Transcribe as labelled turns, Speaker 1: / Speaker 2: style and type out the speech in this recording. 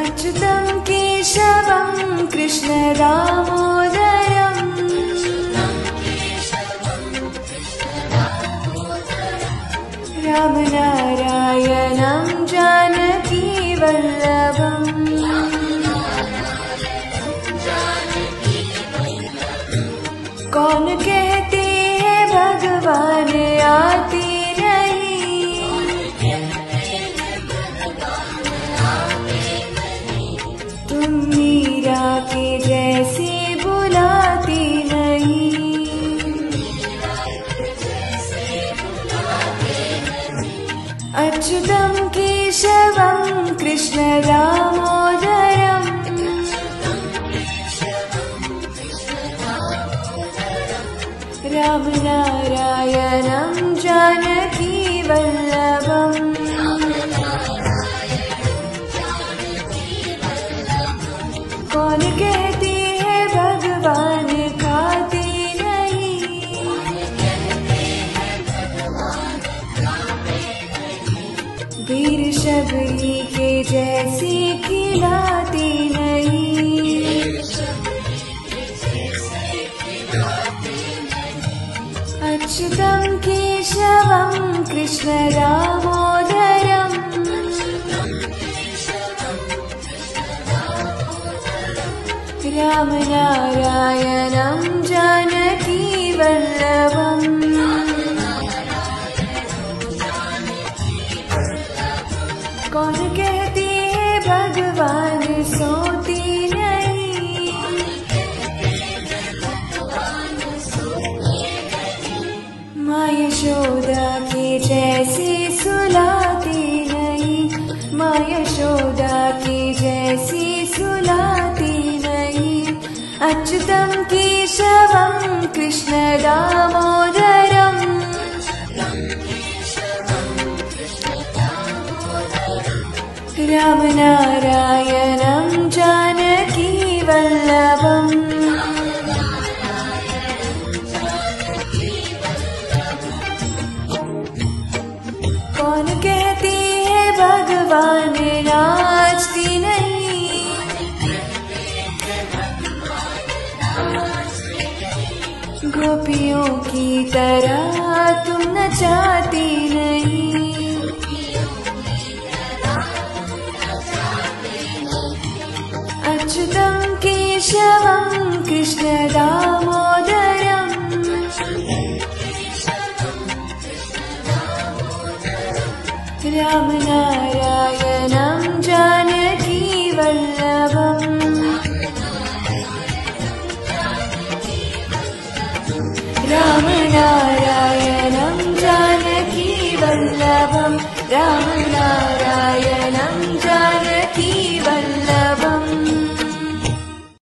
Speaker 1: अच्युतं केशवं कृष्णदामोदरम् रामनारायणं जानकीवल्लभम् कौन कहते बुलाते नहीं। अच्युतं केशवं कृष्णदामोदरम् रामनारायणं जानकीवल्लभम् कौन कहते हैं भगवान खाते नहीं। वीर शबरी के नहीं। अच्युतं केशवं कृष्णदामोदरम् रामनारायणं जानकीवल्लभम् कौन कहते हैं भगवान सोते नहीं? माँ यशोदा के जैसे सुलाते नहीं। माँ यशोदा के जैसे अच्युतं केशवं कृष्णदामोदरम्। रामनारायणं जानकीवल्लभम् कौन कहते गोपियों की तरह तुम नचाती नहीं। अच्युतं केशवं कृष्णदामोदरम् रामनारायणं रामनारायणं जानकी वल्लभं रामनारायण